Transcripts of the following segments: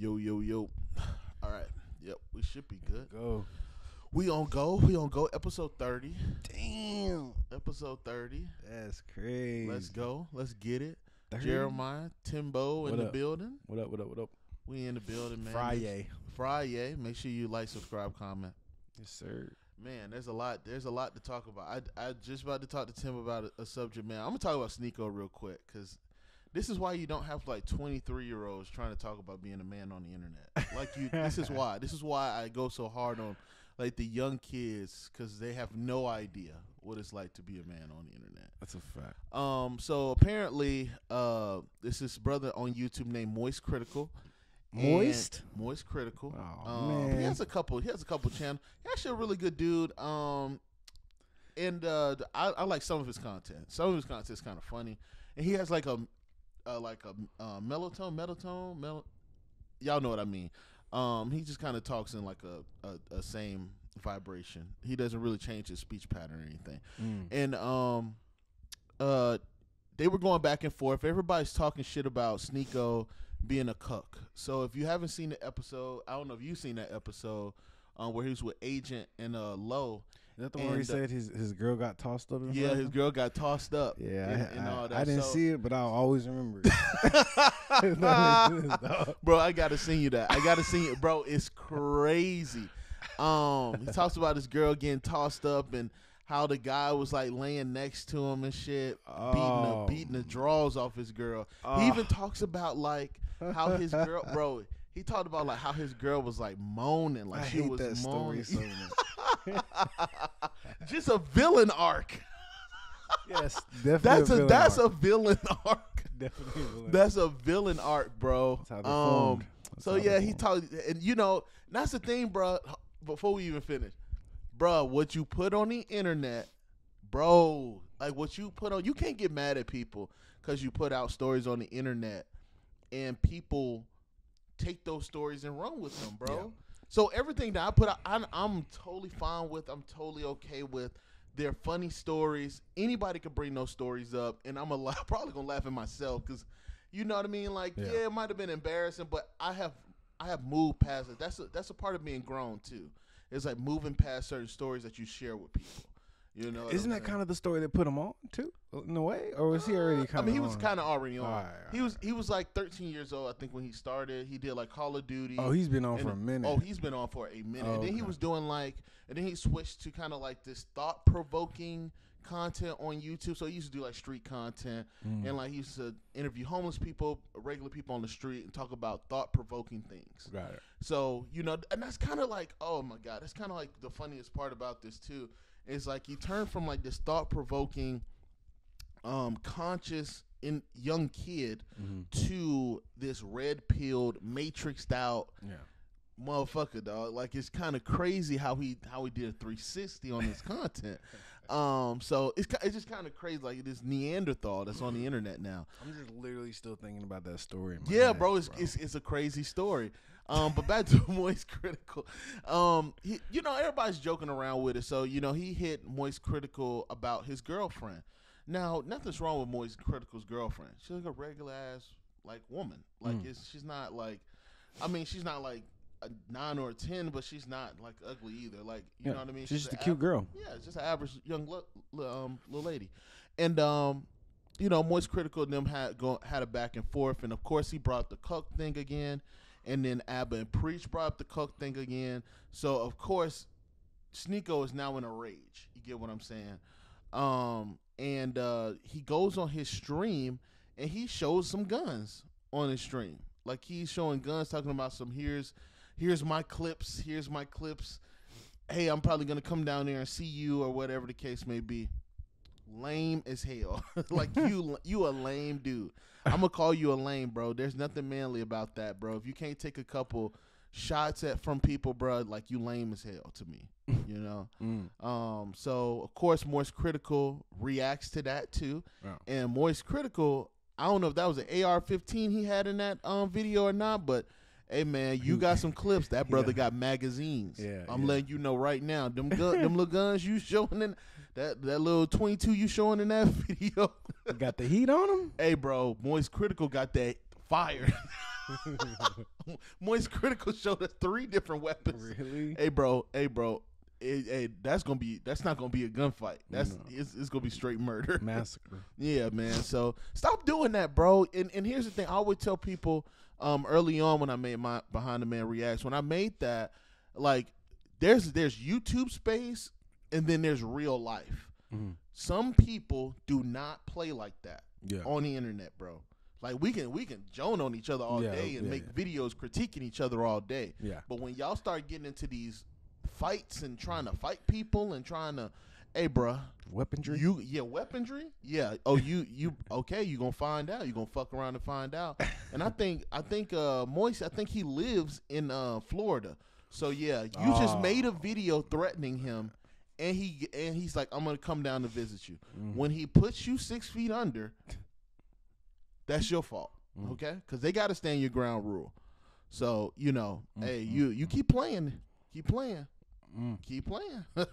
Yo, yo, yo. All right. Yep, we should be good. Go. We on go. We on go. Episode 30. Damn. Episode 30. That's crazy. Let's go. Let's get it. 30? Jeremiah, Timbo in What the up? building. What up? What up? What up? We in the building, man. Friday. Friday. Make sure you like, subscribe, comment. Yes, sir. Man, there's a lot. There's a lot to talk about. I I just about to talk to Tim about a, a subject, man. I'm gonna talk about Sneako real quick because this is why you don't have like 23 year olds trying to talk about being a man on the internet. Like you, this is why. This is why I go so hard on like the young kids because they have no idea what it's like to be a man on the internet. That's a fact. Um, so apparently, uh, this is brother on YouTube named Moist Critical. Moist? Moist Critical. Aw, um, He has a couple. He has a couple channels. He's actually a really good dude. Um, and uh, I, I like some of his content. Some of his content is kind of funny, and he has like a, uh, like a uh, melotone, melotone, mel. Y'all know what I mean. Um, he just kind of talks in like a, a a same vibration. He doesn't really change his speech pattern or anything Mm. and um uh they were going back and forth. Everybody's talking shit about Sneeko being a cuck. So if you haven't seen the episode, I don't know if you've seen that episode um, where he was with Agent and uh Low. Is that the one where he uh, said his his girl got tossed up? In Yeah, his girl got tossed up. Yeah, and, I, and all that. I didn't So- see it, but I'll always remember it. That makes sense, dog. bro, I gotta send you that. I gotta send you, bro. It's crazy. Um, he talks about his girl getting tossed up and how the guy was like laying next to him and shit, beating Oh. the beating the draws off his girl. Oh. He even talks about like how his girl, bro. He talked about like how his girl was like moaning, like I she hate was that moaning. story so much. Just a villain arc. yes, definitely. That's a, villain that's arc. a villain arc. definitely a villain That's a villain arc, bro. That's how they're um. So yeah, he talked, and you know, that's the thing, bro. Before we even finish, bro, what you put on the internet, bro, like what you put on, you can't get mad at people because you put out stories on the internet, and people take those stories and run with them, bro. Yeah. So everything that I put out, I'm, I'm totally fine with. I'm totally okay with. They're funny stories. Anybody can bring those stories up, and I'm a probably gonna laugh at myself because, you know what I mean. Like, yeah, Yeah. it might have been embarrassing, but I have I have moved past it. That's a, that's a part of being grown too. It's like moving past certain stories that you share with people. You know, Isn't that kind of the story that put him on too, in a way, or was he already kind I mean, he was kind of already on. Alright, he was he was like 13 years old, I think, when he started. He did like Call of Duty. Oh, he's been on and- for a minute. Oh, he's been on for a minute. Oh, and then he was doing like, and then he switched to kind of like this thought provoking content on YouTube. So he used to do like street content, Mm. and like he used to interview homeless people, regular people on the street, and talk about thought provoking things. Got it. So you know, and that's kind of like, oh my god, that's kind of like the funniest part about this too. Is like he turned from like this thought provoking, um, conscious in young kid Mm-hmm. to this red pilled, matrixed out Yeah. motherfucker, dog. Like it's kind of crazy how he how he did a 360 on his content. Um, so it's it's just kind of crazy, like this Neanderthal that's on the internet now. I'm just literally still thinking about that story. Yeah, head, bro, it's, it's it's a crazy story. Um, but back to Moist Critical. Um, he, you know, everybody's joking around with it. So you know, he hit Moist Critical about his girlfriend. Now, nothing's wrong with Moist Critical's girlfriend. She's like a regular ass like woman. Like Mm. it's she's not like, I mean, she's not like a nine or a ten, but she's not like ugly either. Like you Yeah, know what I mean? she's just a cute av- girl. yeah, just an average young li- li- um, little lady, and um, you know, Moist Critical and them had go, had a back and forth, and of course he brought the cuck thing again, and then Abba and Preach brought up the cuck thing again. So of course, Sneako is now in a rage. You get what I'm saying? Um, and uh, he goes on his stream and he shows some guns on his stream. Like he's showing guns, talking about some here's here's my clips, here's my clips. Hey, I'm probably gonna come down there and see you or whatever the case may be. Lame as hell. like you you a lame dude. I'm gonna call you a lame, bro. There's nothing manly about that, bro. If you can't take a couple shots at from people, bro, like you lame as hell to me. You know. Mm. Um, so of course, Moist Critical reacts to that too, and Moist Critical. I don't know if that was an AR-15 he had in that um video or not, but hey man, you got some clips. That brother Yeah. got magazines. Yeah, I'm yeah. letting you know right now. Them gun, them little guns you showing in that that little 22 you showing in that video. Got the heat on him. hey bro, Moist Critical got that fire. Moist Critical showed us three different weapons. really? Hey, bro. Hey, bro. Hey, hey, that's gonna be. That's not gonna be a gunfight. That's No. it's, it's gonna be straight murder. Massacre. Yeah, man. So stop doing that, bro. And and here's the thing. I always tell people um early on when I made my behind the man reacts, when I made that, like there's there's YouTube space and then there's real life. Mhm. Some people do not play like that Yeah. on the internet, bro. Like we can we can joan on each other all Yeah, day and yeah, make videos critiquing each other all day. Yeah. But when y'all start getting into these fights and trying to fight people and trying to, hey, bruh, Weaponry. you yeah, weaponry. Yeah. Oh, you you okay? You gonna find out? You gonna fuck around and find out? And I think I think uh Moist. I think he lives in uh Florida. So yeah, you just Oh. made a video threatening him, and he and he's like, I'm gonna come down to visit you. Mhm. When he puts you six feet under, that's your fault. Mm. Okay? Because they got to stand your ground rule. So you know, Mm, hey, mm, you you keep playing, keep playing, Mm. keep playing.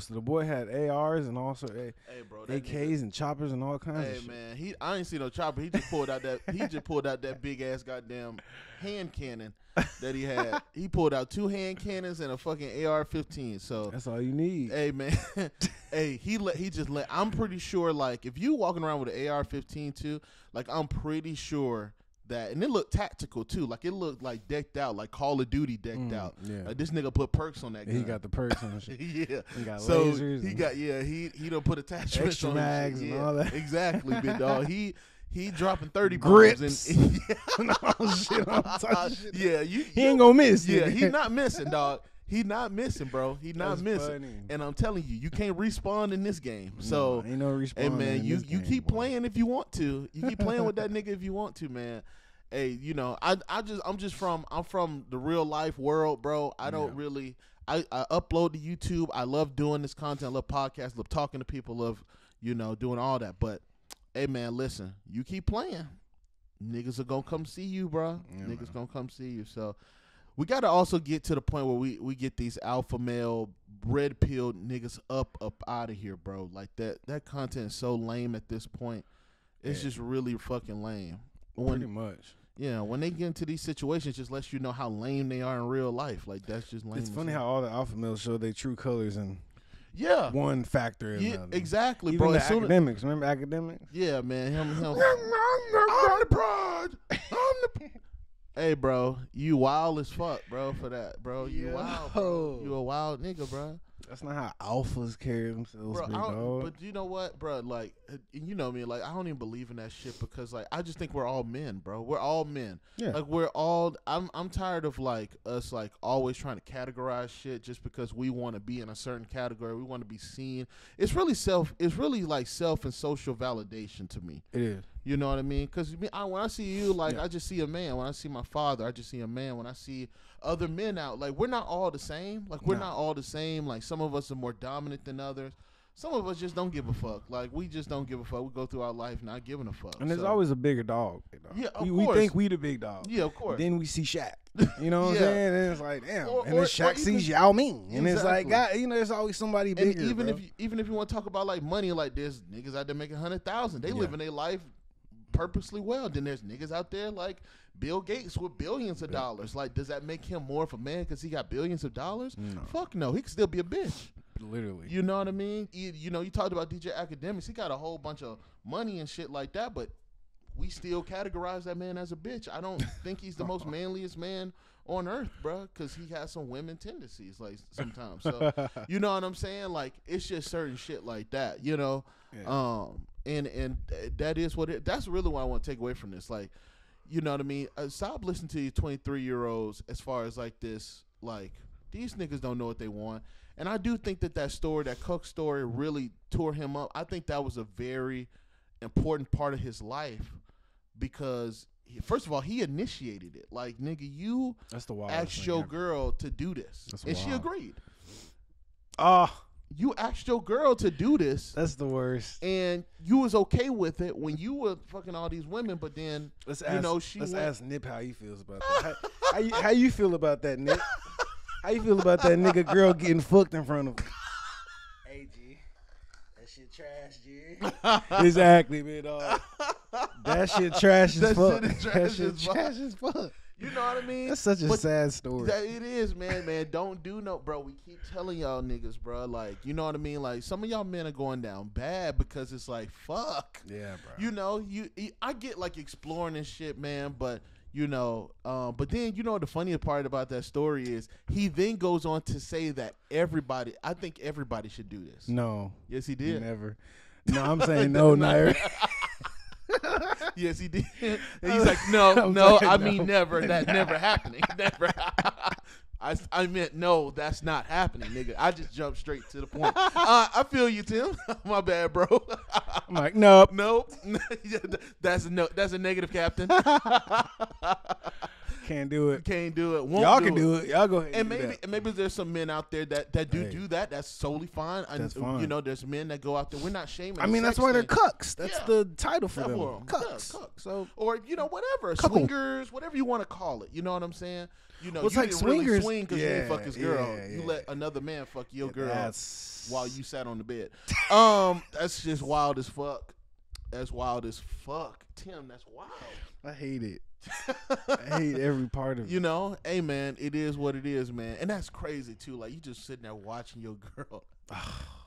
So the boy had ARs and also A- hey, bro, that nigga- AKs and choppers and all kinds Hey of shit. Hey man, he I ain't see no chopper. He just pulled out that he just pulled out that big ass goddamn hand cannon that he had. he pulled out two hand cannons and a fucking AR-15. So That's all you need. hey man, hey he let he just let. I'm pretty sure like if you walking around with an AR-15 too, like I'm pretty sure that and it looked tactical too. Like it looked like decked out, like Call of Duty decked Mm, out. yeah. Like this nigga put perks on that. And he got the purse and shit. yeah. He got so lasers. he got yeah he he don't put attachments Extra on mags and Yeah, all that. exactly big dog he he dropping 30 Grips. and and all shit, all type shit. yeah you He ain't gonna miss. yeah he not missing dog he not missing bro he not That's missing funny. and I'm telling you you can't respawn in this game so ain't no respawn. Hey man, in you this you game, keep boy. playing if you want to. You keep playing with that nigga if you want to, man. Hey, you know, I I just I'm just from I'm from the real life world, bro. I don't really I, I upload to YouTube. I love doing this content. I love podcasts. Love talking to people. Love you know doing all that. But hey, man, listen. You keep playing, niggas are gonna come see you, bro. Yeah, niggas man. gonna come see you. So we got to also get to the point where we we get these alpha male red pill niggas up up out of here, bro. Like that that content is so lame at this point. It's Yeah. just really fucking lame. Pretty much. yeah, when they get into these situations, just lets you know how lame they are in real life. Like that's just lame. It's funny how all the alpha males show their true colors and yeah, one factor. yeah, another. exactly, Even bro. the As soon as, Akademiks. Remember Akademiks? yeah, man, him him. I'm the pride. I'm the. Hey, bro, you wild as fuck, bro. For that, bro, you wild. Bro. You a wild nigga, bro. That's not how alphas carry themselves, Bro, big dog. but you know what, bro? Like, you know me. Like, I don't even believe in that shit because, like, I just think we're all men, bro. We're all men. yeah. Like, we're all. I'm. I'm tired of like us, like, always trying to categorize shit just because we want to be in a certain category. We want to be seen. It's really self. It's really like self and social validation to me. it is. You know what I mean? Because I, when I see you, like Yeah. I just see a man. When I see my father, I just see a man. When I see other men out, like we're not all the same. Like we're No. not all the same. Like some of us are more dominant than others. Some of us just don't give a fuck. Like we just don't give a fuck. We go through our life not giving a fuck. And there's So- always a bigger dog. big dog. Yeah, of we, we think we the big dog. yeah, of course. Then we see Shaq. You know what Yeah. I'm saying? And it's like, damn. Or- and then or Shaq even- sees Yao Ming. And it's like, God, you know, there's always somebody bigger. and even bro. if you, even if you want to talk about like money, like there's niggas out there making hundred thousand. They Yeah. living their life purposely well. Then there's niggas out there like Bill Gates with billions of dollars. Like, does that make him more of a man because he got billions of dollars? No. Fuck no. He could still be a bitch. literally. You know what I mean? You, you know, you talked about DJ Akademiks. He got a whole bunch of money and shit like that, but we still categorize that man as a bitch. I don't think he's the most manliest man on earth, bruh, because he has some women tendencies, like sometimes. So you know what I'm saying? Like it's just certain shit like that, you know. Yeah. Um, and and th- that is what it. That's really what I want to take away from this. Like, you know what I mean? Uh, stop listening to these 23 year olds as far as like this. Like these niggas don't know what they want. And I do think that that story, that Cook story, really tore him up. I think that was a very important part of his life because first of all, he initiated it. Like, nigga, you That's the wild. asked your girl to do this, That's and she wild. agreed. Oh, You asked your girl to do this, that's the worst. and you was okay with it when you were fucking all these women, but then Let's you ask, know, she let's went- ask Nip how he feels about that. How, how, you, how you feel about that, Nip? How you feel about that nigga girl getting fucked in front of him? Hey G, that That shit trash, G. exactly, man. Dog. That shit trash as That fuck. shit is trash that shit as fuck. trash as fuck. You know what I mean? That's such a But sad story. That it is, man, man. Don't do no, bro. We keep telling y'all niggas, bro. Like, you know what I mean? Like, some of y'all men are going down bad because it's like, fuck. yeah, bro. You know, you. I get like exploring and shit, man. But you know, um, but then you know the funniest part about that story is he then goes on to say that everybody. I think everybody should do this. no, Yes, he did. never. No, I'm saying no, every- yes, he did. And he's like, no, no, like, I no. mean, never. That never happening. Never. I, I meant no, that's not happening, nigga. I just jumped straight to the point. Uh, I feel you, Tim. My bad, bro. I'm like, nope. nope. That's a no. That's a negative, Captain. Can't do it. Can't do it. Won't Y'all do can do it. Y'all go ahead. And do maybe and maybe there's some men out there that, that do Hey. do that. That's solely fine. That's You fine. know, there's men that go out there. We're not shaming. I mean, that's why they're cucks. That's Yeah. the title for That's them. for 'em. Cucks. Yeah, cucks. So or you know whatever swingers, whatever you want to call it. You know what I'm saying? You know, Well, it's you like didn't really swingers- swing because you didn't fuck his girl. yeah, You let another man fuck your girl that's while you sat on the bed. Um, that's just wild as fuck. That's wild as fuck, Tim. That's wild. I hate it. I hate every part of it. You know, hey man, it is what it is, man, and that's crazy too. Like you just sitting there watching your girl.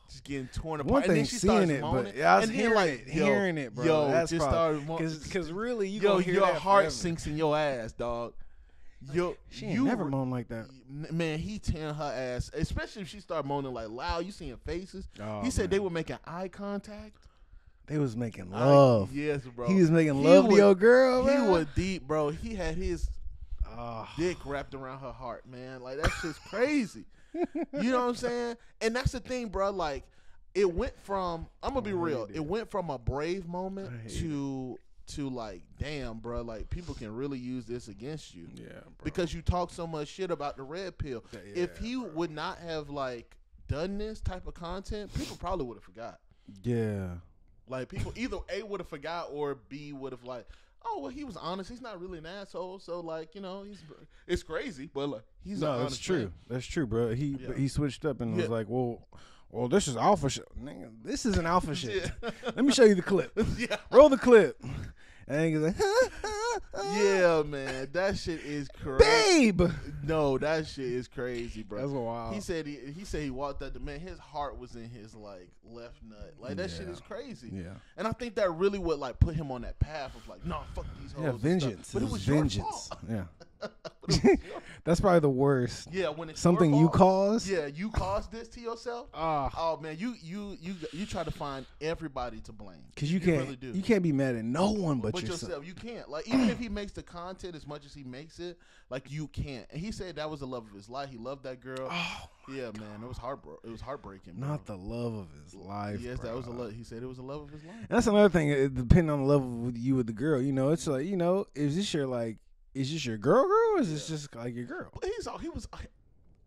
Just getting torn apart, One and then thing she seeing starts it, moaning. but yeah, I was and hearing like, it, yo, hearing it, bro. Yo, That's just probably- started Because really, you yo, your heart forever. sinks in your ass, dog. Yo, She you never moan like that. Man, he tearing her ass, especially if she start moaning like loud. You seeing faces. Oh, he said man. they were making eye contact. They was making love. yes, bro. He was making He love to was- your girl, He was deep, bro. He had his Oh, dick wrapped around her heart, man. Like that's just crazy. you know what I'm saying? And that's the thing, bro. Like it went from I'm gonna be real. It it. went from a brave moment I to to like, damn, bro. Like people can really use this against you yeah, bro. because you talk so much shit about the red pill. Yeah, if he bro. would not have like done this type of content, people probably would have forgot. yeah, Like people either A would have forgot or B would have like, oh well, he was honest. He's not really an asshole. So like you know, he's it's crazy, but like he's an no, that's true. man. That's true, bro. He Yeah. he switched up and was like, well, well, this is alpha shit. Nigga, this is an alpha shit. Yeah. Let me show you the clip. yeah, Roll the clip. And he's like, yeah, man, that shit is crazy. babe. No, that shit is crazy, bro. That's wild. He said he he said he walked up the man. His heart was in his like left nut. Like that shit is crazy. yeah. And I think that really would like put him on that path of like, no, fuck these hoes. Yeah, vengeance. But it was was your vengeance. fault. Yeah. But it was your- That's probably the worst. yeah, when it's Something your you caused. Yeah, you caused this to yourself. Ah. Oh man, you you you you try to find everybody to blame Cause you can't, really do. you can't be mad at no one but, but yourself. yourself. You can't. Like even if he makes the content as much as he makes it, like you can't. And he said that was the love of his life. He loved that girl. Oh, yeah, man, it was heartbro- It was heartbreaking. Bro. not the love of his life. Yes, that was a love. He said it was the love of his life. And that's another thing. It, depending on the level with you with the girl, you know, it's like you know, is this your like, is this your girl, girl, or is this just like your girl? But he's he was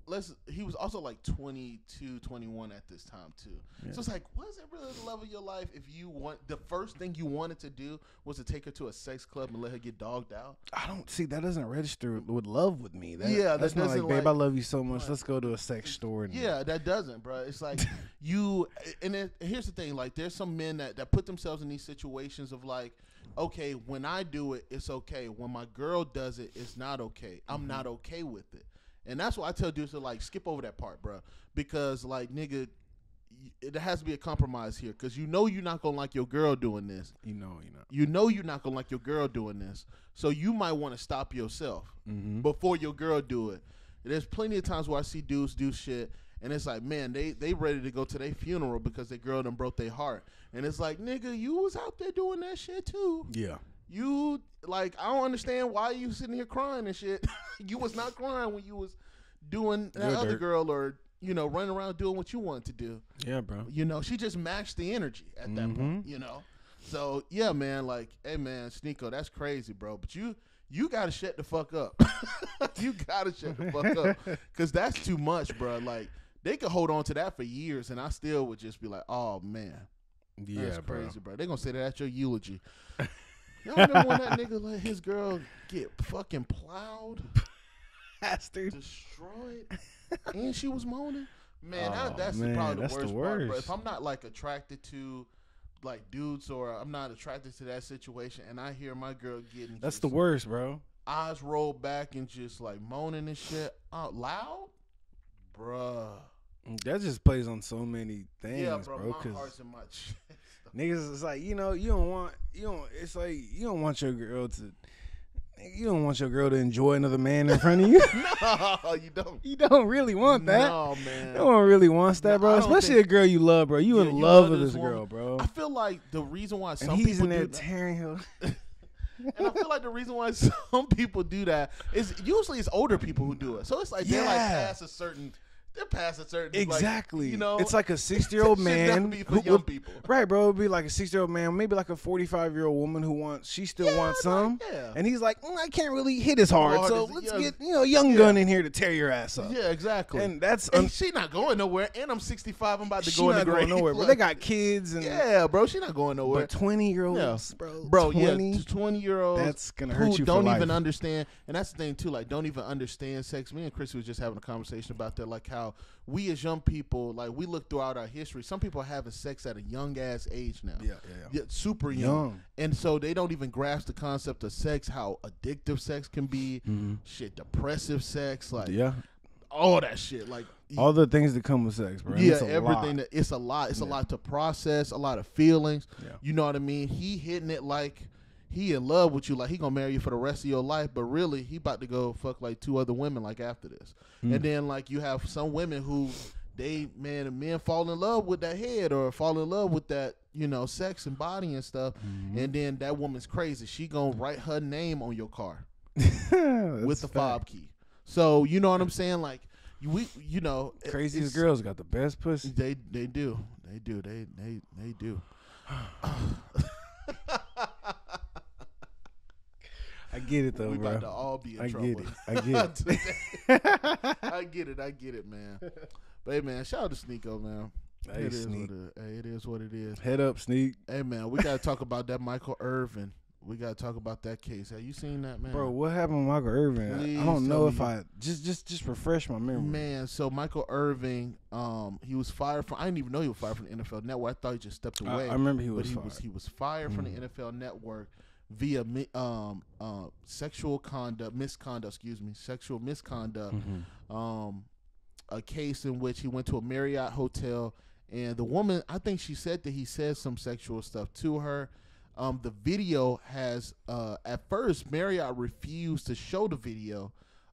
let's he was also like 22, 21 at this time too. So it's like, was it really the love of your life if you want the first thing you wanted to do was to take her to a sex club and let her get dogged out? I don't see that doesn't register with love with me. That, Yeah, that's not like, doesn't, babe, like- I love you so much. Let's go to a sex store. And, Yeah, that doesn't, bro. It's like you, and it, here's the thing: like, there's some men that that put themselves in these situations of like, okay, when I do it, it's okay. When my girl does it, it's not okay. I'm Mm-hmm. not okay with it, and that's why I tell dudes to like skip over that part, bro, because like, nigga. It has to be a compromise here because you know you're not gonna like your girl doing this. you know, you know. You know you're not gonna like your girl doing this, so you might want to stop yourself Mm-hmm. before your girl do it. There's plenty of times where I see dudes do shit, and it's like, man, they they ready to go to their funeral because their girl done broke their heart, and it's like, nigga, you was out there doing that shit too. Yeah. You like, I don't understand why you sitting here crying and shit. you was not crying when you was doing that Good other dirt. girl or you know running around doing what you wanted to do. Yeah, bro. You know, she just matched the energy at that Mhm. point. You know, so yeah, man. Like, hey, man, Sneako, that's crazy, bro. But you, you gotta shut the fuck up. you gotta shut the fuck up, cause that's too much, bro. Like, they could hold on to that for years, and I still would just be like, oh man, Yeah, that's crazy, bro. They gonna say that at your eulogy. Y'all remember when that nigga let his girl get fucking plowed, Bastard. destroyed, and she was moaning? Man, Oh, that, that's man, probably the that's the worst, part. Bro. If I'm not like attracted to like dudes or I'm not attracted to that situation, and I hear my girl getting That's just the worst, bro. eyes rolled back and just like moaning and shit out loud, bruh. That just plays on so many things, yeah, bro, bro. my Because heart's in my chest. niggas it's like, you know, you don't want, you don't. It's like you don't want your girl to, you don't want your girl to enjoy another man in front of you. no, you don't. you don't really want that. No, man. No one really wants that, No, bro. Especially think- a girl you love, bro. You Yeah, in you love with this this girl, bro. I feel like the reason why And some he's people in there do that, tearing her. and I feel like the reason why some people do that is usually it's older people who do it. So it's like they're like Yeah. past a certain, they're past a certain, like, Exactly. you know, it's like a sixty-year-old man be who young would- people. Right, bro. It'd be like a sixty-year-old man, maybe like a forty-five-year-old woman who wants, she still Yeah, wants like, some, yeah. and he's like, "Mm, I can't really hit as hard, Hard so as- let's yeah. get you know a young Yeah. gun in here to tear your ass up. yeah, exactly. And that's And she not going nowhere. And I'm 65. I'm about to she go in the not going grave. nowhere. But Like, they got kids and yeah, bro. She not going nowhere. twenty-year-olds, Yeah. bro, bro, 20, yeah, 20 year olds. that's gonna hurt you. don't even life. understand and that's the thing too like don't even understand sex me and chris was just having a conversation about that like how we as young people like we look throughout our history some people are having sex at a young ass age now Yeah, yeah, yeah. Yeah, super young. Young. and so they don't even grasp the concept of sex how addictive sex can be Mhm. shit depressive sex like Yeah, all that shit like all the things that come with sex, bro. yeah, it's a everything. lot. That, it's a lot. It's a lot to process. A lot of feelings. Yeah. You know what I mean? He hitting it like he in love with you, like he gonna marry you for the rest of your life. But really, he about to go fuck like two other women like after this. Hmm. And then like you have some women who they man men fall in love with that head or fall in love with that you know sex and body and stuff. Mm-hmm. And then that woman's crazy. She gonna write her name on your car with the fact. fob key. So you know what I'm saying? Like we, you know, Craziest girls got the best pussy. they they do. They do. They they they do. I get it though, we bro. about to all be in I trouble. get it. I get it. I get it. I get it, man. But hey, man, shout out to Sneako, man. Hey, it is Sneak. what it, hey, it is what it is. Head up, sneak, Hey, man, we gotta talk about that Michael Irvin. We gotta talk about that case. Have you seen that, man? bro. What happened, with Michael Irvin? I- Please I don't know if me. I just just just refresh my memory. Man, so Michael Irving, um, he was fired from. I didn't even know he was fired from the NFL Network. I thought he just stepped away. I remember he but was he fired. was he was fired from Mhm. the NFL Network via um uh sexual conduct misconduct excuse me sexual misconduct Mhm. um a case in which he went to a Marriott hotel and the woman I think she said that he said some sexual stuff to her um the video has uh at first Marriott refused to show the video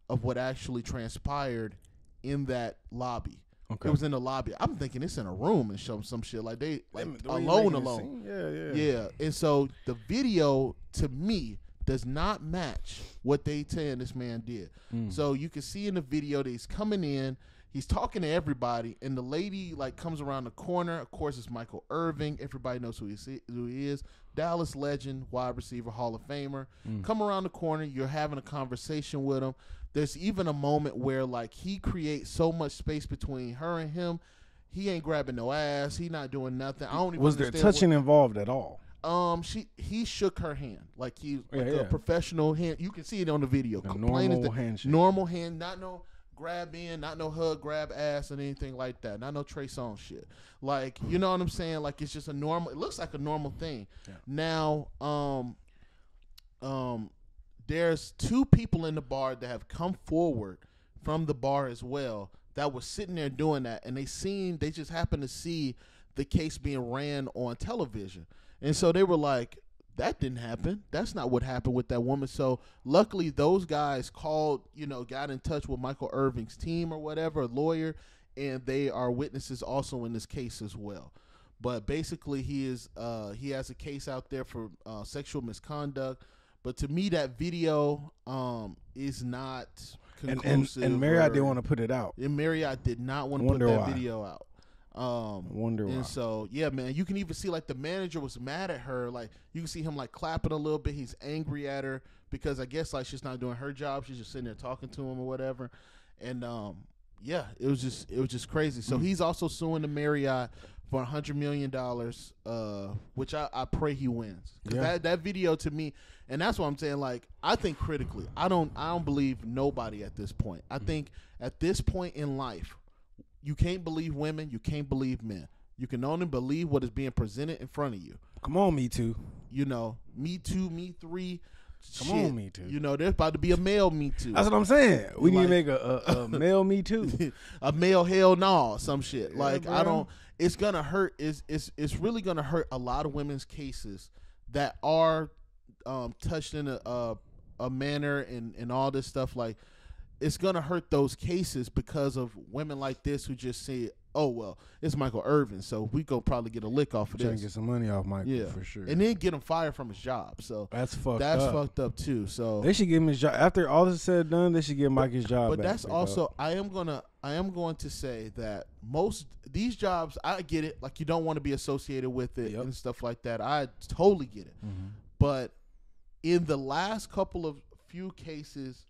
of what actually transpired in that lobby Okay. it was in the lobby i'm thinking it's in a room and show some shit like they like the alone alone Yeah, yeah, yeah, and so the video to me does not match what they saying this man did. Mm. So you can see in the video that he's coming in, he's talking to everybody, and the lady like comes around the corner. Of course, it's Michael Irving. Everybody knows who he is. Who he is. Dallas legend, wide receiver, Hall of Famer. Mm. Come around the corner. You're having a conversation with him. There's even a moment where like he creates so much space between her and him. He ain't grabbing no ass. He not doing nothing. I don't even Was there understand what- touching involved at all? um, she he shook her hand like he like Yeah, a professional hand. You can see it on the video. As normal the- handshake. Normal hand, not no grab in, not no hug, grab ass, and anything like that. Not no Trey Songz shit. Like you know what I'm saying? Like it's just a normal. It looks like a normal thing. Yeah. Now, um, um, there's two people in the bar that have come forward from the bar as well that were sitting there doing that, and they seen they just happened to see the case being ran on television, and so they were like. That didn't happen. That's not what happened with that woman. So luckily, those guys called, you know, got in touch with Michael Irving's team or whatever, a lawyer, and they are witnesses also in this case as well. But basically, he is uh, he has a case out there for uh, sexual misconduct. But to me, that video um, is not And conclusive. and, and Marriott or- didn't want to put it out. and Marriott did not want to put that why. video out. Um, I wonder why. and so, yeah, man, you can even see like the manager was mad at her. Like you can see him like clapping a little bit. He's angry at her because I guess like she's not doing her job. She's just sitting there talking to him or whatever. And um, yeah, it was just it was just crazy. So Mm. he's also suing the Marriott for a hundred million dollars, uh, which I, I pray he wins. Cause Yeah. that that video to me, and that's what I'm saying. Like I think critically, I don't I don't believe nobody at this point. I Mm. think at this point in life, you can't believe women, you can't believe men. You can only believe what is being presented in front of you. Come on, me too. You know, me too, me three. Come shit. on, Me Too. You know, there's about to be a male me too. That's what I'm saying. We need to make a, a, a male me too. a male hell no, some shit. Yeah, like I don't. It's gonna hurt. It's it's it's really gonna hurt a lot of women's cases that are um, touched in a, a a manner and and all this stuff. Like it's gonna hurt those cases because of women like this who just say, "Oh well, it's Michael Irvin, so we go probably get a lick off of Trying to this." get some money off Michael Yeah, for sure. and then get him fired from his job. So that's fucked that's up. fucked up too. So They should give him his job after all this is said and done. They should give Mike his job. but that's also I am gonna I am going to say that most these jobs I get it like you don't want to be associated with it Yep. and stuff like that I totally get it Mhm. but in the last couple of few cases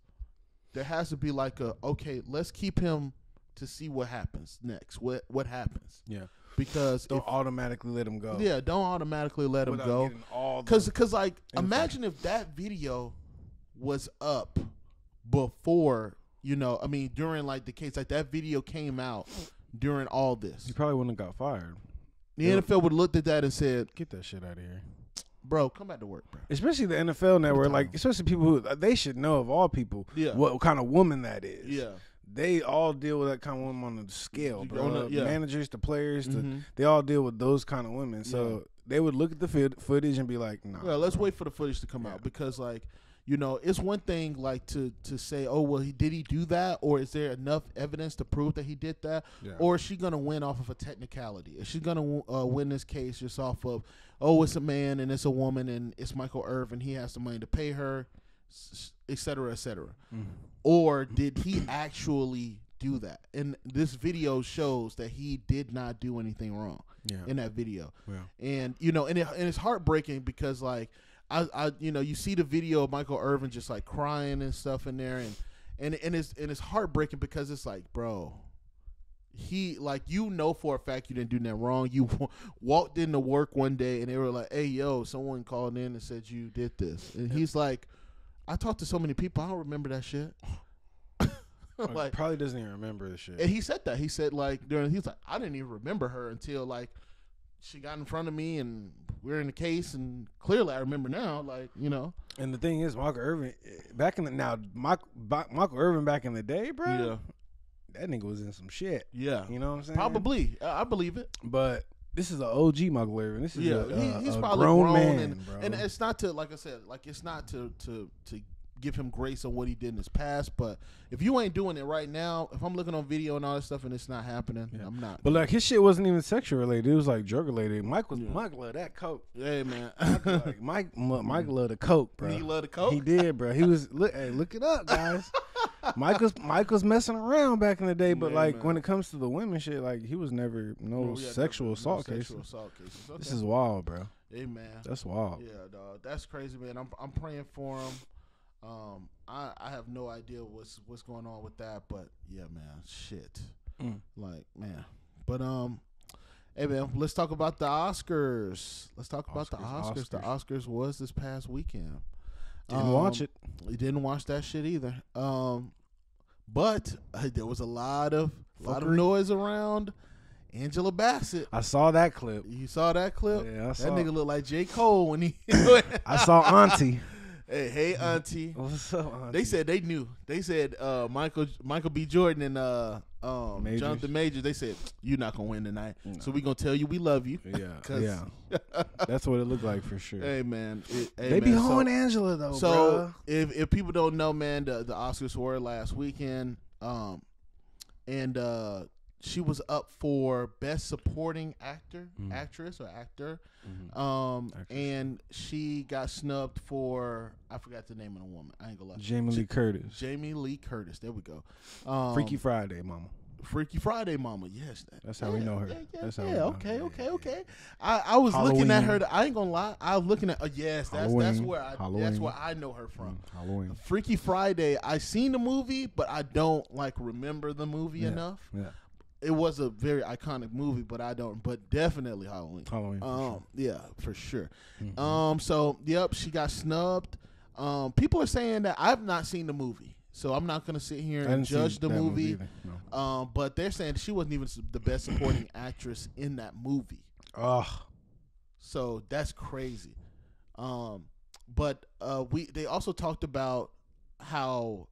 there has to be like a okay let's keep him to see what happens next what what happens yeah. because Don't if- automatically let him go. yeah don't automatically let him go getting all the- Cause, cause, like, imagine if that video was up before, you know, I mean, during like the case, like that video came out during all this. he probably wouldn't have got fired. The Yeah. NFL would have looked at that and said, Get that shit out of here. "Bro, come back to work, bro." Especially the NFL network, like especially people who they should know of all people Yeah. what kind of woman that is. Yeah, They all deal with that kind of woman on the scale, You bro. gonna- yeah. Managers, the players, the, Mhm. they all deal with those kind of women. So they would look at the footage and be like, "Nah." yeah. Let's bro. wait for the footage to come Yeah. out because, like, you know, it's one thing like to to say, "Oh, well, he did he do that?" or is there enough evidence to prove that he did that? Yeah. or is she gonna win off of a technicality? Is she gonna uh, win this case just off of, oh, it's a man and it's a woman and it's Michael Irvin, he has the money to pay her, s- et cetera, et cetera. Mhm. Or did he actually do that? And this video shows that he did not do anything wrong yeah. in that video. yeah. And you know, and it, and it's heartbreaking because like I, I you know you see the video of Michael Irvin just like crying and stuff in there, and and and it's and it's heartbreaking because it's like, bro, he like you know for a fact you didn't do nothing wrong. You w- walked into work one day and they were like, hey yo, someone called in and said you did this, and he's like, I talked to so many people, I don't remember that shit. Like, probably doesn't even remember the shit. and he said that. He said like during he's like I didn't even remember her until like she got in front of me and we are in the case and clearly I remember now. Like you know, And the thing is, Michael Irvin eh, back in the now, Michael, Michael Irvin back in the day, bro. yeah, That nigga was in some shit. yeah, You know what I'm saying? probably. I I believe it. But this is an OG Michael Irvin. This is Yeah, a, he, a- he's a probably grown, grown, man, and bro. and it's not to like I said, like it's not to to to give him grace on what he did in his past. But if you ain't doing it right now, if I'm looking on video and all that stuff and it's not happening, Yeah. I'm not. but like his shit wasn't even sexual related. It was like drug related. Mike was Yeah. Mike loved that coke. hey man, Michael, like, Mike Mike mm-hmm. loved the coke, bro. he love the coke. He did, bro. He was look. Hey, look it up, guys. Mike was Mike was messing around back in the day, but Yeah, like man. when it comes to the women shit, like he was never no No, yeah, sexual no assault sexual cases. assault cases. This is wild, bro. hey man. That's wild. Yeah, dog. That's crazy, man. I'm I'm praying for him. Um, I I have no idea what's what's going on with that, but yeah, man, shit. Mm. Like, man. But um, hey man, let's talk about the Oscars. Let's talk about the Oscars, Oscars. The Oscars was this past weekend. Didn't watch Um, it. We didn't watch that shit either. Um, but uh, there was a lot of lot of noise around Angela Bassett. I saw that clip. You saw that clip? Yeah, I That nigga looked like J. Cole when he. I saw Auntie. Hey, hey, auntie. What's up, Auntie? They said they knew. They said uh, Michael Michael B. Jordan and uh, um, Majors. Jonathan Majors. They said you're not gonna win tonight, No. so we gonna tell you we love you. Yeah, yeah. That's what it looked like for sure. Hey man, it- hey, they be man, so- Angela though, So if if people don't know, man, the the Oscars were last weekend, um, and uh, she was up for best supporting actor, Mhm. actress or actor, Mhm. um, Actress. and she got snubbed for I forgot the name of the woman. I ain't gonna lie. Jamie Lee Curtis. Jamie Lee Curtis. There we go. Um, Freaky Friday, mama. Freaky Friday, Mama. Yes, that, That's how we know her. Yeah, yeah, That's how yeah. know her. okay, okay, okay. I, I was looking at her. Halloween. I ain't gonna lie. I was looking at. Uh, yes, that's that's where I Halloween. that's where I know her from. Mm, Halloween. Freaky Friday. I seen the movie, but I don't like remember the movie Yeah. enough. Yeah, It was a very iconic movie, but I don't. But definitely Halloween. Halloween. for Um, yeah, for sure. sure. Mhm. Um, so yep, she got snubbed. Um, people are saying that I've not seen the movie, so I'm not gonna sit here and judge the that movie. no. Um, but they're saying she wasn't even the best supporting actress in that movie. Ugh. So that's crazy. Um, but uh, we they also talked about how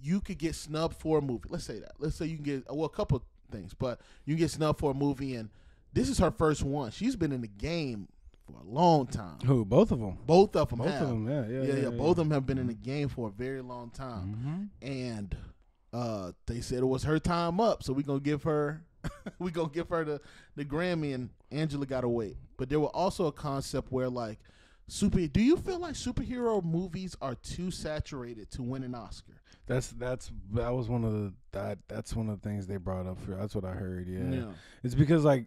you could get snubbed for a movie. Let's say that. Let's say you can get well a couple of things, but you get snubbed for a movie, and this is her first one. She's been in the game for a long time. Who? Both of them. Both of them. Both have. of them. Yeah, yeah, Yeah, yeah, Both of them have been in the Mhm. game for a very long time, Mhm. and uh, they said it was her time up. So we gonna give her, we gonna give her the the Grammy, and Angela got wait. But there were also a concept where like super. Do you feel like superhero movies are too saturated to win an Oscar? That's that's that was one of the that that's one of the things they brought up. For, that's what I heard. Yeah. It's because like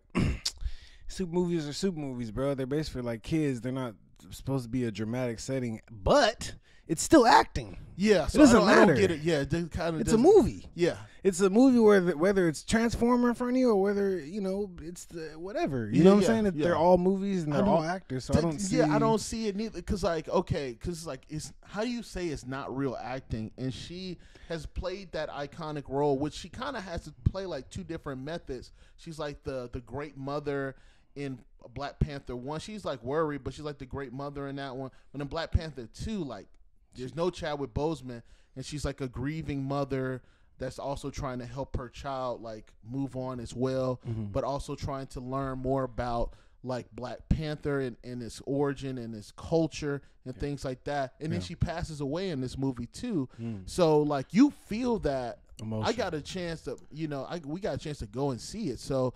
super movies are super movies, bro. They're based for like kids. They're not supposed to be a dramatic setting, but it's still acting. yeah. So doesn't I don't, I matter. get it. Yeah, they kind of. It's a movie. Yeah, It's a movie where the, whether it's Transformer in front of you or whether you know it's the whatever. You Yeah, know what I'm saying? That yeah. They're all movies and they're all actors. So I don't see. Yeah, I don't see it neither. Cause like, okay, cause like, it's how do you say it's not real acting? And she has played that iconic role, which she kind of has to play like two different methods. She's like the the great mother in Black Panther one. She's like worried, but she's like the great mother in that one. But in Black Panther two, like, there's no Chadwick Boseman, and she's like a grieving mother that's also trying to help her child like move on as well Mhm. but also trying to learn more about like Black Panther and, and its origin and its culture and things like that. And then she passes away in this movie too. Mm. So like you feel that Emotion. I got a chance to you know, I we got a chance to go and see it. So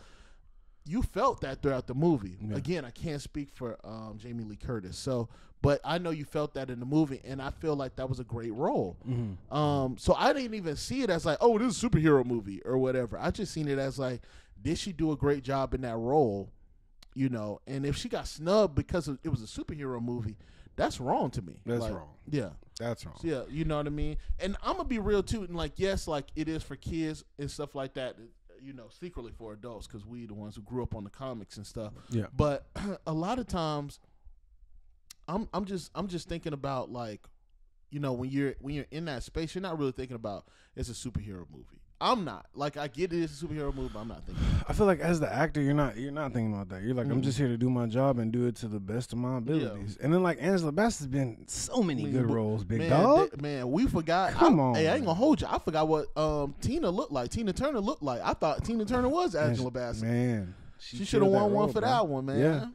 you felt that throughout the movie. Yeah. Again, I can't speak for um, Jamie Lee Curtis. So but I know you felt that in the movie and I feel like that was a great role. Mhm. Um, so I didn't even see it as like, oh, this is a superhero movie or whatever. I just seen it as like, did she do a great job in that role? You know, and if she got snubbed because of, it was a superhero movie, that's wrong to me. That's Like, wrong. Yeah, That's wrong. So, yeah, you know what I mean. And I'm gonna be real too, and like, yes, like it is for kids and stuff like that. You know, secretly for adults because we the ones who grew up on the comics and stuff. Yeah. But a lot of times, I'm I'm just I'm just thinking about like, you know, when you're when you're in that space, you're not really thinking about it's a superhero movie. I'm not like I get it, it's a superhero movie, but I'm not thinking. I feel like as the actor, you're not you're not thinking about that. You're like, I'm Mhm. just here to do my job and do it to the best of my abilities. And then like Angela Bassett's been so many Man, good roles, big man, dog. th- man, we forgot. Come I, on, Hey, I ain't gonna hold you. I forgot what um Tina looked like. Tina Turner looked like. I thought Tina Turner was Angela Bassett. Man, she should have won one role, for bro. that one, man. Yeah.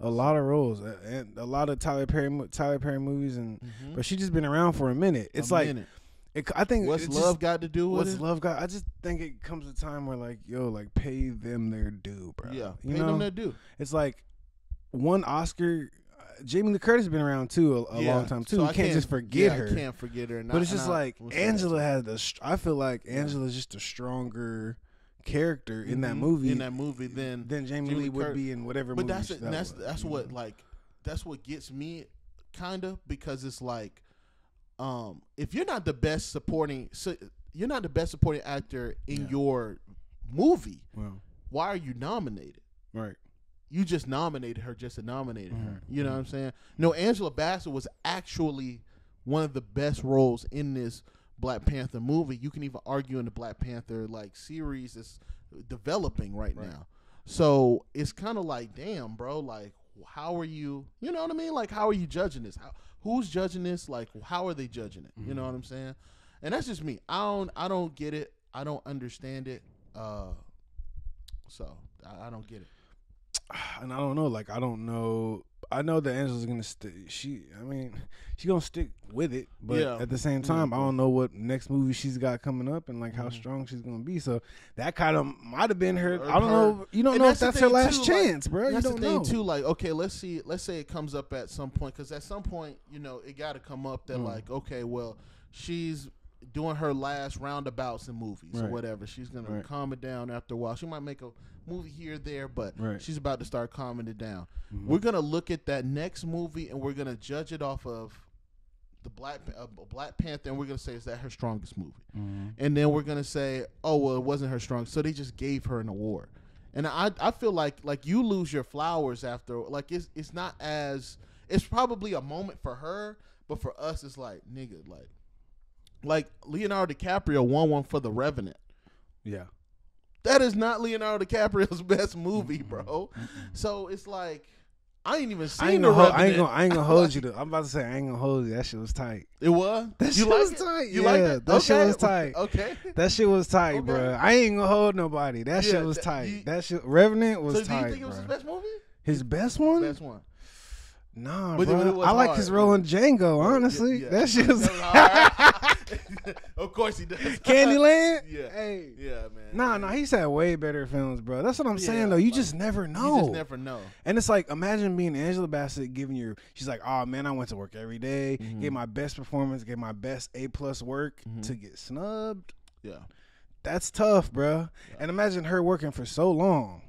A lot of roles and a lot of Tyler Perry Tyler Perry movies, and Mhm. but she just been around for a minute. It's A like minute. It, I think what's love just- got to do with What's it? love got? I just think it comes a time where like, yo, like pay them their due, bro. Yeah, you pay know, them their due. it's like one Oscar. uh, Jamie Lee Curtis has been around too a, a Yeah, long time too. so you I can't, just forget yeah, her. I can't forget her. and but it's just I like Angela had the. Str- I feel like Angela's just a stronger character in that Mhm. movie In that movie, then than Jamie, Jamie Lee would be in whatever. but movie that's she- it, that and that's was, that's what know? like that's what gets me kind of because it's like um if you're not the best supporting so you're not the best supporting actor in Yeah. your movie Well, why are you nominated? Right. you just nominated her just to nominate her you know what i'm saying? No angela bassett was actually one of the best roles in this black panther movie. You can even argue in the black panther like series is developing right, Right. now. So it's kind of like damn bro like how are you you know what i mean? Like how are you judging this? How, who's judging this? Like how are they judging it? You know Mhm. what i'm saying? And that's just me. I don't i don't get it. I don't understand it. Uh so i, I don't get it and I don't know. Like I don't know. I know that Angela's gonna stick. She, I mean, she gonna stick with it. But Yeah. at the same time, I don't know what next movie she's got coming up and like how Mhm. strong she's gonna be. So that kind of might have been her. I don't know. You don't And know if that's her last too, like, chance, bro. You That's don't the thing know. too. Like, okay, let's see. Let's say it comes up at some point, because at some point, you know, it got to come up that Mm. like, okay, well, she's doing her last roundabouts in movies or whatever. She's gonna Right. calm it down after a while. She might make a movie here or there, but Right. she's about to start calming it down. Mhm. We're gonna look at that next movie and we're gonna judge it off of the Black uh, Black Panther, and we're gonna say is that her strongest movie Mhm. and then we're gonna say, oh well, it wasn't her strong, so they just gave her an award. And I I feel like like you lose your flowers after like it's it's not as it's probably a moment for her, but for us it's like nigga like like Leonardo DiCaprio won one for The Revenant. Yeah. That is not Leonardo DiCaprio's best movie, bro. So it's like I ain't even seen I ain't the gonna, hold, I ain't gonna, I ain't gonna hold you. To, I'm about to say I ain't gonna hold you. That shit was tight. It was. That you shit like was it? tight. You yeah, like it? that shit was tight. Okay. That shit was tight, Okay. bro. I ain't gonna hold nobody. That Yeah, shit was tight. you- that shit, Revenant was so do tight, you think it was bro. his best movie? His best one? Best one. Nah, But bro. was I like hard. his role in Django. Honestly, Yeah, that shit was hard. of course he does. Candyland. Yeah. Hey. Yeah, man. Nah, nah, he's had way better films, bro. That's what I'm Yeah, saying, though. You like, just never know. You just never know. And it's like, imagine being Angela Bassett giving your, she's like, oh man, I went to work every day, Mhm. gave my best performance, gave my best A plus work Mhm. to get snubbed. Yeah. That's tough, bro. Yeah. And imagine her working for so long,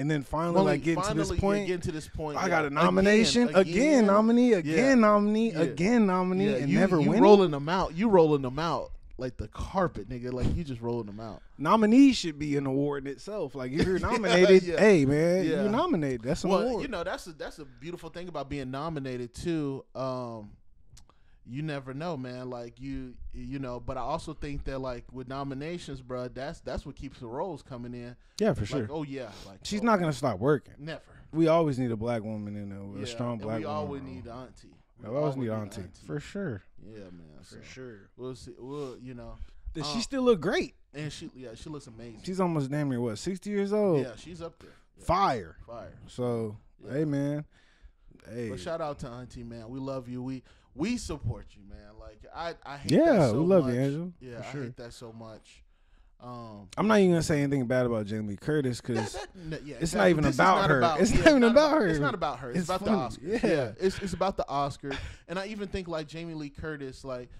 and then finally Well, like getting to this point. getting to this point. I yeah. got a nomination again, nominee again, Yeah. nominee Yeah. again, nominee, and you, never you winning. rolling them out. You rolling them out like the carpet, nigga. Like you just rolling them out. Nominee should be an award in itself. Like if you're nominated, hey man, you're nominated. That's an well, award. you know that's a, that's a beautiful thing about being nominated too. Um, you never know, man. Like you, you know. But I also think that like with nominations, bro, that's that's what keeps the roles coming in. yeah, for Like, sure. oh yeah, like She's oh, not gonna stop working. never. We always need a black woman in there, Yeah, a strong and black we woman. always role. need auntie. We always need auntie for sure. Yeah, man. So For sure. we'll see. We'll you know, Does Uh, she still look great? and she yeah she looks amazing. She's almost damn near what, sixty years old. yeah, she's up there. Yeah, Fire. fire. So, Yeah. hey man, hey, But shout out to Auntie, man. We love you. We we support you, man. Like I I hate Yeah, that so we love you. Angel, Yeah, for I sure. hate that so much. Um, I'm not even gonna say anything bad about Jamie Lee Curtis because yeah, it's not even about not her. It's not yeah, even about her. It's not about her. It's, It's about funny. the Oscars. Yeah. it's it's about the Oscars. And I even think like Jamie Lee Curtis, like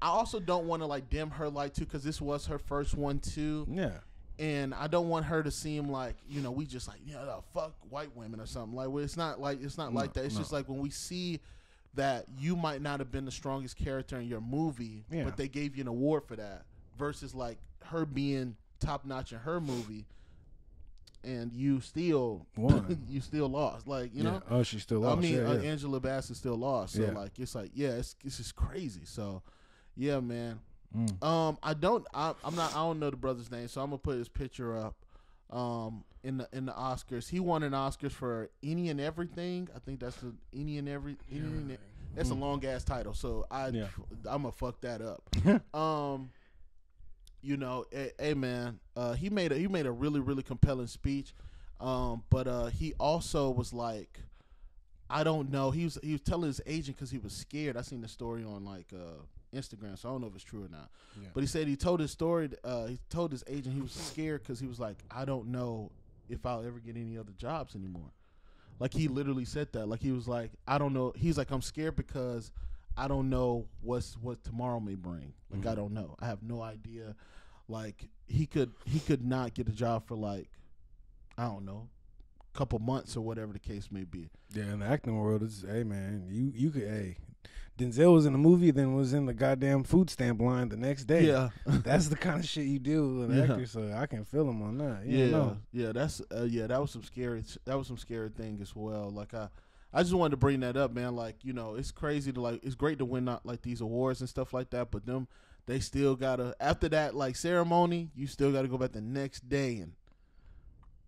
I also don't want to like dim her light too because this was her first one too. yeah, and I don't want her to seem like you know we just like yeah fuck white women or something like well, it's not like it's not like that. It's no. just like when we see that you might not have been the strongest character in your movie, Yeah. but they gave you an award for that versus like her being top notch in her movie, and you still Won. you still lost. Like you yeah. know. Oh, she still lost. I mean, yeah, uh, yeah. Angela Bassett still lost, so like it's like yeah, it's it's just crazy. So, yeah, man. Mm. Um, I don't. I, I'm not. I don't know the brother's name, so I'm gonna put his picture up. Um, in the in the Oscars, he won an Oscars for any and everything. I think that's the any and every. Any and, e- that's a long ass title, so I Yeah. I'm gonna fuck that up. um, you know, hey, hey man, uh, he made a he made a really really compelling speech. Um, but uh, he also was like, I don't know. He was he was telling his agent because he was scared. I seen the story on like uh, Instagram, so I don't know if it's true or not. Yeah. But he said he told his story. Uh, he told his agent he was scared because he was like, I don't know if I'll ever get any other jobs anymore. Like he literally said that. Like he was like, I don't know. He's like, I'm scared because I don't know what's what tomorrow may bring. Like I Mhm. don't know. I have no idea. Like he could he could not get a job for like I don't know, couple months or whatever the case may be. Yeah, in the acting world, it's hey man, you you could hey. Denzel was in the movie, then was in the goddamn food stamp line the next day. Yeah, That's the kind of shit you do with an Yeah. actor, so I can feel him on that. You yeah, know. yeah. That's uh, yeah. That was some scary. That was some scary thing as well. Like I, I just wanted to bring that up, man. Like you know, it's crazy to like. It's great to win not like these awards and stuff like that, but them they still gotta after that like ceremony, you still gotta go back the next day and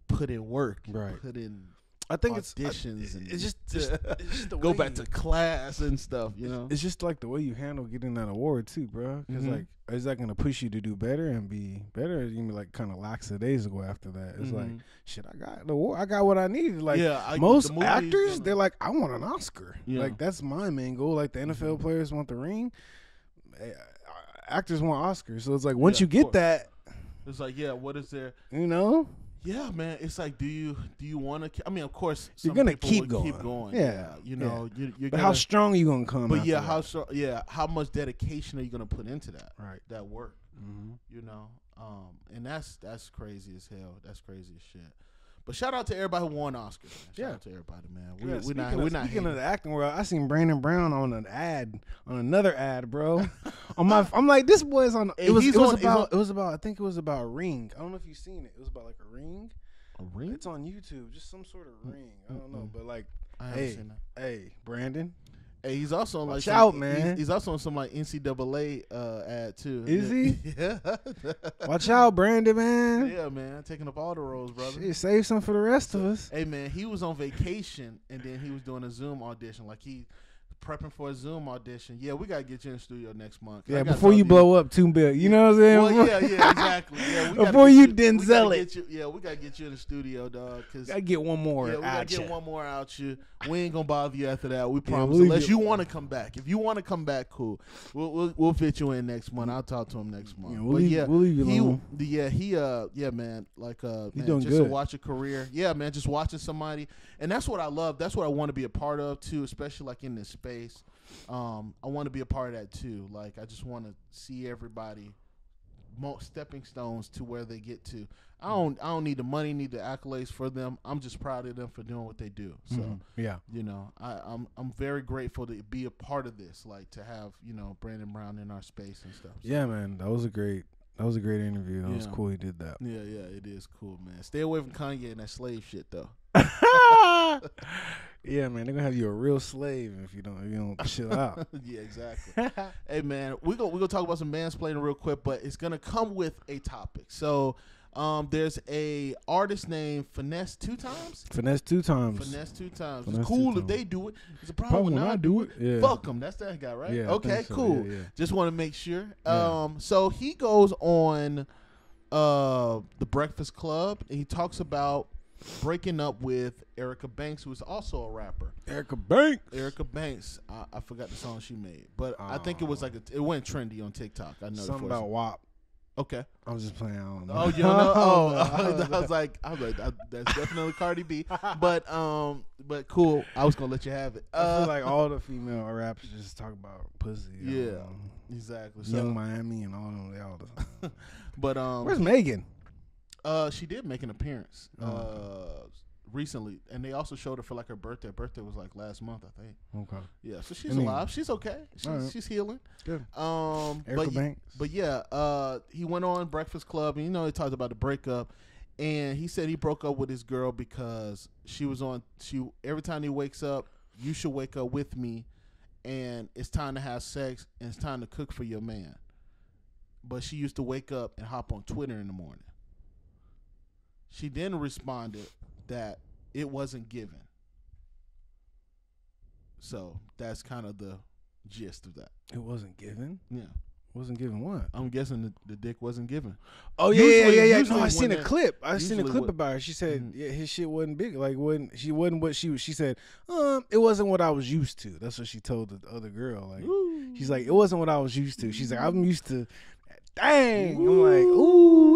put in work, Right. Put in I think it's auditions I- and it's just, just it's just the go back to class and stuff. You know, It's just like the way you handle getting that award too, bro. Because Mhm. like, is that gonna push you to do better and be better? You be like kind of lackadaisical after that? It's like, Mhm. shit, I got the award. I got what I needed. Like yeah, I, most the actors, gonna- they're like, I want an Oscar. Yeah. Like that's my main goal. Like the NFL Mhm. players want the ring. Eh, Actors want Oscars, so it's like once Yeah, you get that, it's like yeah, what is there? you know, Yeah, man. It's like, do you do you want to? I mean, of course, You're gonna keep would Keep going. going. Yeah, you know, you, you're but how strong are you gonna come? but yeah, how so? Yeah, how much dedication are you gonna put into that right. that work? Mm-hmm. You know, um, and that's that's crazy as hell. That's crazy as shit. But shout out to everybody who won Oscars. Man. Shout Yeah. out to everybody, man. We, Yeah, we're not of, we're not speaking of the acting world. I seen Brandon Brown on an ad, on another ad, bro. on my, I'm like, this boy's on. It was, it was on- about, on- it was about. I think it was about a Ring. I don't know if you've seen it. It was about like a ring. a ring. It's on YouTube, just some sort of mm, ring. I mm, don't know, mm. but like, I hey. hey, Brandon, Hey, he's also on like Watch some, out, man. He's, he's also on some like NCAA uh, ad too. Is he? Yeah. Watch out, Brandon, man. yeah, man, taking up all the roles, brother. Shit, save some for the rest of us. Hey, man, he was on vacation and then he was doing a Zoom audition. Like he prepping for a Zoom audition. Yeah, we gotta get you in the studio next month. Yeah, before you blow up too big. You know what I'm saying? Well, yeah, yeah, exactly. Yeah, Before you gotta Denzel it. you- yeah, we gotta get you in the studio, dog. Cause Gotta get one more yeah, we gotta out get ya. one more out you. We ain't gonna bother you after that. We Yeah, promise. we'll Unless you want to come back. If you want to come back, cool. We'll, we'll we'll fit you in next month. I'll talk to him next month. Yeah, we'll but leave- yeah, we'll leave you he, alone. yeah, he uh yeah man, like uh man, doing just to watch a career. Yeah, man, just watching somebody, and that's what I love. That's what I want to be a part of too, especially like in this space. Um, I want to be a part of that too. Like I just want to see everybody mo- stepping stones to where they get to. I don't I don't need the money, need the accolades for them. I'm just proud of them for doing what they do. So Mhm. Yeah. you know, I, I'm I'm very grateful to be a part of this, like to have you know Brandon Brown in our space and stuff. So, Yeah, man. That was a great that was a great interview. That was cool he did that. yeah, yeah, it is cool, man. Stay away from Kanye and that slave shit though. yeah, man, they're gonna have you a real slave if you don't if you don't chill out. yeah, exactly. hey man, we go we gonna talk about some mansplaining real quick, but it's gonna come with a topic. So um, there's a artist named Finesse2Tymes. Finesse two times. Finesse2Tymes. Finesse it's cool if times. they do it. It's a problem when I do it. Yeah. Fuck them. That's that guy, right? Yeah, okay, so. cool. Yeah, yeah. Just want to make sure. Um, so he goes on uh the Breakfast Club and he talks about breaking up with Erica Banks, who is also a rapper. Erica Banks. Erica Banks, I, I forgot the song she made, but I think it was like a, it went trendy on TikTok. I know Something about WAP. okay. I was just playing. I don't know. Oh, you don't know? Oh, I was like, I was like, that- that's definitely Cardi B. But um, but cool. I was gonna let you have it. I Uh, feel like all the female rappers just talk about pussy. Yeah. exactly. Yung Miami and all them. They all the but um, Where's Megan? Uh, she did make an appearance Oh. uh recently, and they also showed her for like her birthday. Her birthday was like last month, I think. Okay. Yeah, so she's I mean, alive. She's okay. She's, alright. she's healing. Good. Um, Erica but, Banks. but yeah, uh, he went on Breakfast Club, and you know he talked about the breakup, and he said he broke up with his girl because she was on. She every time he wakes up, you should wake up with me, and it's time to have sex, and it's time to cook for your man. But she used to wake up and hop on Twitter in the morning. She then responded that it wasn't given. So that's kind of the gist of that. It wasn't given. Yeah. Wasn't given what? I'm guessing the, the dick wasn't given. Oh yeah, Usually- yeah, yeah, yeah. No, I seen a clip. I seen a clip what- about her. She said, Mhm. yeah, his shit wasn't big. Like, wasn't she wasn't what she was. She said, um, it wasn't what I was used to. That's what she told the other girl. Like, she's like, it wasn't what I was used to. She's like, I'm used to. Dang, I'm like, ooh,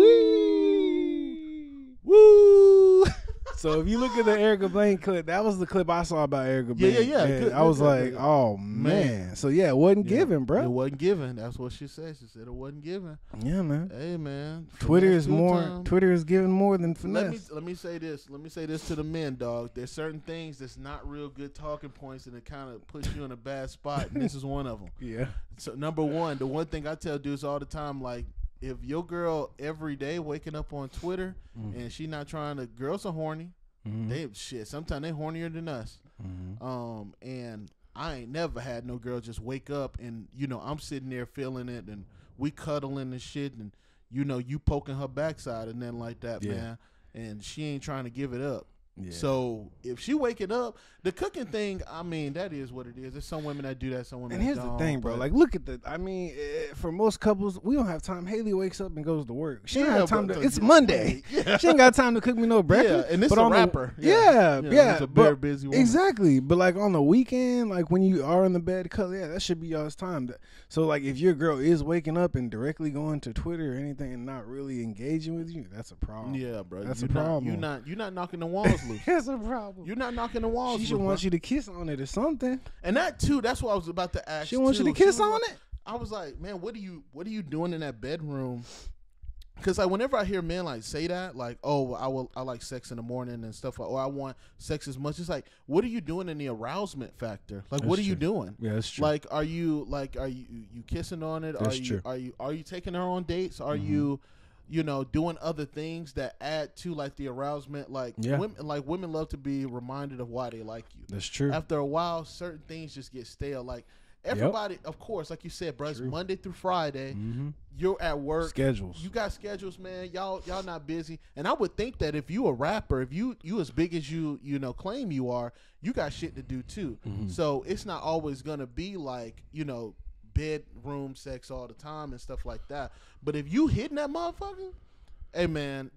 So if you look at the Erica Blaine clip, that was the clip I saw about Erica Blaine. yeah, yeah. Good- I was good, like, good. oh Man. man. So yeah, it wasn't Yeah. given, bro. It wasn't given. That's what she said. She said it wasn't given. Yeah, man. Hey man, Twitter is more. time. Twitter is giving more than Let me finesse. let me say this. Let me say this to the men, dog. There's certain things that's not real good talking points, and it kind of puts you in a bad spot. And this is one of them. yeah. So number one, the one thing I tell dudes all the time, like if your girl every day waking up on Twitter Mm. and she not trying to, girls are horny. Mhm. They shit. Sometimes they hornier than us. Mhm. Um, and I ain't never had no girl just wake up and you know I'm sitting there feeling it and we cuddling and shit and you know you poking her backside and then like that, Yeah. man. And she ain't trying to give it up. Yeah. So if she waking up, the cooking thing, I mean, that is what it is. There's some women that do that, some women. And here's the thing, bro. Like, look at the. I mean, eh, for most couples, we don't have time. Haley wakes up and goes to work. She ain't Yeah, have time but to. the- It's Monday. Yeah. She ain't got time to cook me no breakfast. Yeah, and this but a on the- rapper. yeah, Yeah. yeah. Yeah, it's a but- busy woman. Exactly. But like on the weekend, like when you are in the bed, cause yeah, that should be y'all's time. So like, if your girl is waking up and directly going to Twitter or anything and not really engaging with you, that's a problem. Yeah, bro. That's you a not, problem. You not you're not knocking the walls loose. That's a problem. You're not knocking the walls she loose. should bro. want you to kiss on it or something. And that too, that's what I was about to ask. She wants you to kiss on like- it. I was like, man, what are you what are you doing in that bedroom? Because like whenever I hear men like say that, like, oh, I will, I like sex in the morning and stuff, like, or I want sex as much. It's like, what are you doing in the arousement factor? Like, what are you doing? Yeah, that's true. Like, are you like, are you you kissing on it? That's are you true. are you are you taking her on dates? Are Mhm. you you know, doing other things that add to like the arousement. Like Yeah. women, like women love to be reminded of why they like you. That's true. After a while, certain things just get stale. Like everybody, of course, like you said, bro, it's True. Monday through Friday. mm-hmm. You're at work. Schedules. You got schedules, man. Y'all, y'all not busy. And I would think that if you a rapper, if you you as big as you you know claim you are, you got shit to do too. Mhm. So it's not always gonna be like you know bedroom sex all the time and stuff like that. But if you hitting that motherfucker, hey man,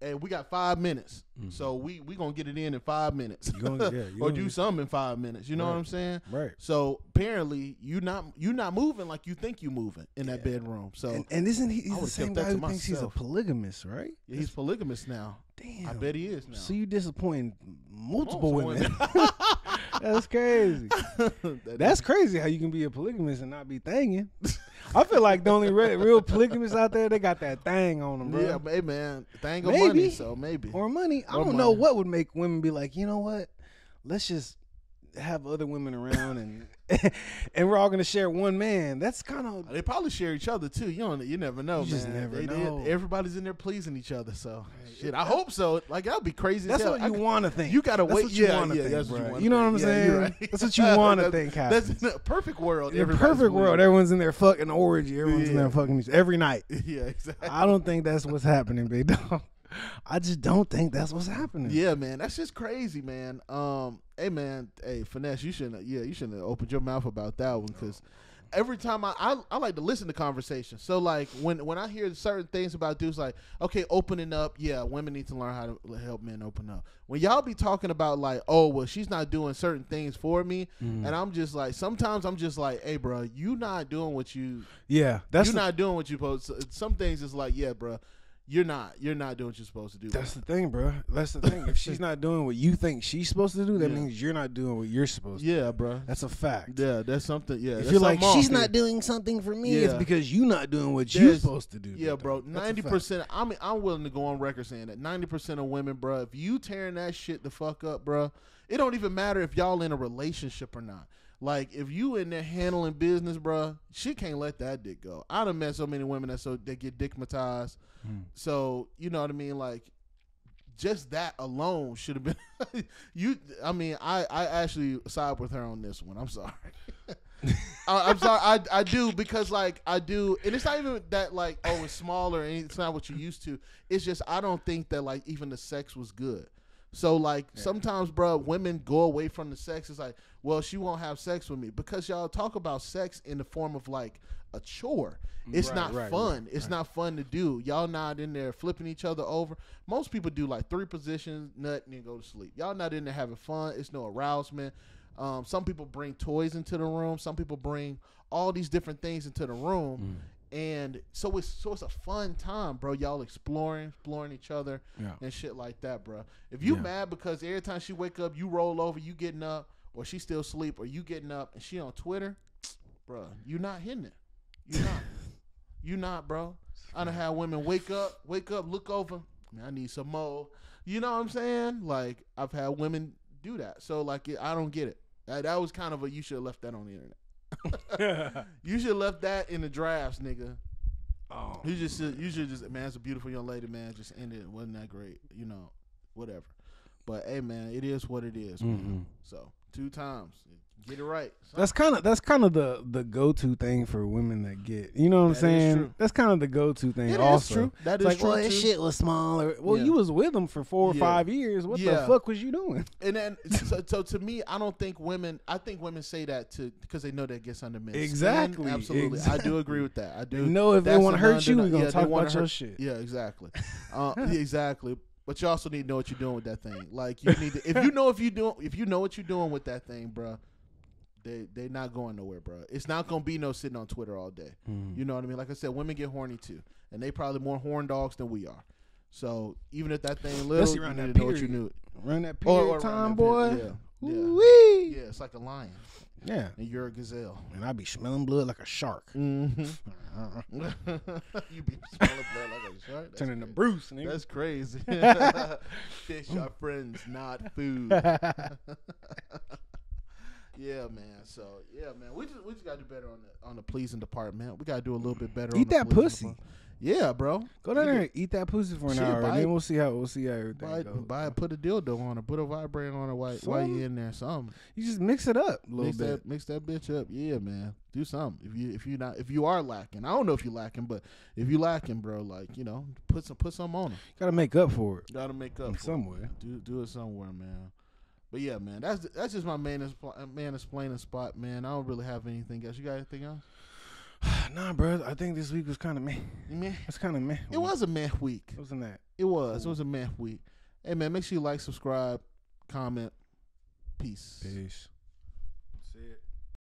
hey we got five minutes, Mhm. so we we gonna get it in in five minutes, gonna- yeah, or do something in five minutes. You know what I'm saying? right. So apparently you not you not moving like you think you moving in that Yeah. bedroom. So And, and isn't he? He's the same guy who thinks he's a polygamist, right? yeah, he's polygamous now. Damn. I bet he is now. So you disappoint multiple women. That's crazy. That That's crazy how you can be a polygamist and not be thanging. I feel like the only re- real polygamists out there, they got that thing on them, bro. Yeah, but hey man, thing of Maybe. money, so maybe. or money. I Or don't know what would make women be like, you know what? Let's just have other women around and and we're all gonna share one man. That's kind of They probably share each other too. You don't. You never know, You just man. never They know. everybody's in there pleasing each other. So shit. I hope so. Like that'd be crazy. that's what you want to think. You gotta That's wait. You yeah, yeah, think, that's what you wanna You know what I'm. Yeah, saying? right. That's what you wanna think happens. That's in a perfect world. in a perfect world, winning. everyone's in there fucking orgy. Everyone's in there fucking each- every night. Yeah, exactly. I don't think that's what's happening, big dog. I just don't think that's what's happening. Yeah, man, that's just crazy, man. Um, hey, man, hey, finesse, you shouldn't. Yeah, you shouldn't have opened your mouth about that one because every time I, I I like to listen to conversations. So like when when I hear certain things about dudes, like okay, opening up, yeah, women need to learn how to help men open up. When y'all be talking about like, oh well, she's not doing certain things for me, Mhm. and I'm just like, sometimes I'm just like, hey, bro, you not doing what you Yeah, that's you're the, not doing what you supposed. To. Some things is like, yeah, bro, you're not you're not doing what you're supposed to do. that's the thing, bro. That's the thing. If she's not doing what you think she's supposed to do, that Yeah. means you're not doing what you're supposed to. yeah, bro. That's a fact. Yeah, that's something. Yeah, if that's you're like she's here. not doing something for me, it's because you're not doing what you're supposed to do. Yeah, bro. dog. That's a Ninety percent. I'm I'm willing to go on record saying that ninety percent of women, bro. If you tearing that shit the fuck up, bro, it don't even matter if y'all in a relationship or not. Like if you in there handling business, bro, she can't let that dick go. I done met so many women that so they get dickmatized. Mm. So you know what I mean, like. Just that alone should have been you. I mean, I I actually side with her on this one. I'm sorry. I, I'm sorry. I I do because like I do, and it's not even that like oh it's smaller and it's not what you're used to. It's just I don't think that like even the sex was good. So like sometimes, bro, women go away from the sex. It's like, well, she won't have sex with me because y'all talk about sex in the form of like a chore. It's Right, not right, fun. right, it's not fun to do. Y'all not in there flipping each other over. Most people do like three positions, nut, and then go to sleep. Y'all not in there having fun. It's no arousement. Um, some people bring toys into the room. Some people bring all these different things into the room, Mm. And so it's so it's a fun time, bro. Y'all exploring, exploring each other Yeah. and shit like that, bro. If you Yeah. mad because every time she wake up, you roll over, you getting up, or she still sleep, or you getting up and she on Twitter, bro, you not hitting it. You not. you not, bro. I done had women wake up, wake up, look over. Man, I need some more. You know what I'm saying? Like I've had women do that. So like I don't get it. That, that was kind of a you should have left that on the internet. You should have left that in the drafts, nigga. oh, You just should, you should just man, it's a beautiful young lady, man. Just ended. It wasn't that great, you know, whatever. But hey, man, it is what it is, man. Mhm. So two times, get it right. That's kind of that's kind of the the go to thing for women that get. You know what I'm That is saying? That's kind of the go to thing. It is also. true. That It's is like, true well, shit was smaller. Well, Yeah. you was with them for four or Yeah. five years. What the fuck was you doing? And then, so, so to me, I don't think women. I think women say that to because they know that gets under men. Exactly, Absolutely, I do agree with that. I do. You know, if they want to hurt you, we're gonna yeah, talk about your shit. Yeah, exactly. Uh, exactly. But you also need to know what you're doing with that thing. Like you need to, if you know if you do if you know what you're doing with that thing, bruh, they they not going nowhere, bruh. It's not gonna be no sitting on Twitter all day. Mm. You know what I mean? Like I said, women get horny too, and they probably more horn dogs than we are. So even if that thing little, you need to know what you knew. Run that Or- period or around time, boy. period. Yeah, yeah, Ooh-wee. yeah. It's like a lion, Yeah. and you're a gazelle. And I be smelling blood like a shark. Mm-hmm. you be smelling blood like a shark. That's Turning to. Bruce, nigga. That's crazy. Fish are friends, not food. Yeah, man. So yeah, man. We just we just gotta do better on the on the pleasing department. We gotta do a little bit better. Eat that pussy. department. Yeah, bro. Go down there and eat that pussy for an Shit, hour, buy and then we'll see how we'll see how everything Buy, goes. buy, put a dildo on it. Put a vibrator on it while, while you in there. Something. You just mix it up a little Mix bit. that, mix that bitch up. Yeah, man. Do something. If you if you not if you are lacking, I don't know if you lacking, but if you lacking, bro, like you know, put some put some on it. Gotta make up for it Got to make up for it. Do do it somewhere, man. But yeah, man, that's that's just my main expl- man explaining spot, man. I don't really have anything else. You got anything else? nah, bro. I think this week was kind of meh. Meh. It's kind of meh. It was a meh week. Wasn't that? It was. It was a meh week. Hey man, make sure you like, subscribe, comment. Peace. Peace.